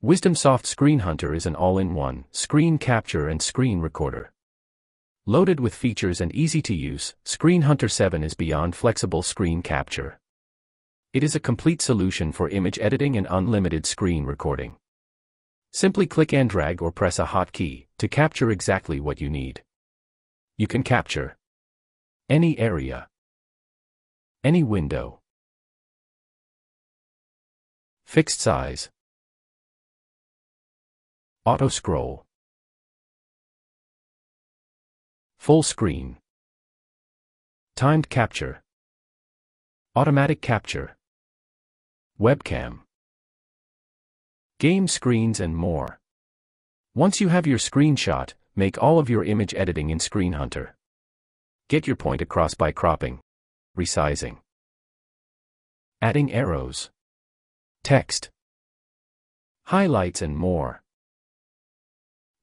WisdomSoft Screen Hunter is an all-in-one screen capture and screen recorder. Loaded with features and easy to use, Screen Hunter 7 is beyond flexible screen capture. It is a complete solution for image editing and unlimited screen recording. Simply click and drag or press a hotkey to capture exactly what you need. You can capture any area, any window, fixed size, Auto scroll. Full screen. Timed capture. Automatic capture. Webcam. Game screens and more. Once you have your screenshot, make all of your image editing in Screen Hunter. Get your point across by cropping, resizing, adding arrows, text, highlights and more.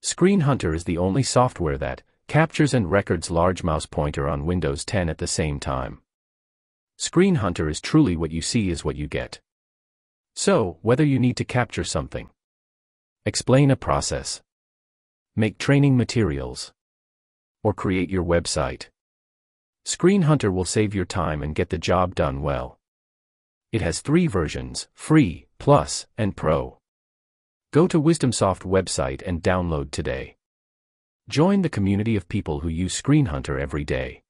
Screen Hunter is the only software that captures and records large mouse pointer on Windows 10 at the same time. Screen Hunter is truly what you see is what you get. So, whether you need to capture something, explain a process, make training materials, or create your website, Screen Hunter will save your time and get the job done well. It has three versions, Free, Plus, and Pro. Go to WisdomSoft website and download today. Join the community of people who use ScreenHunter every day.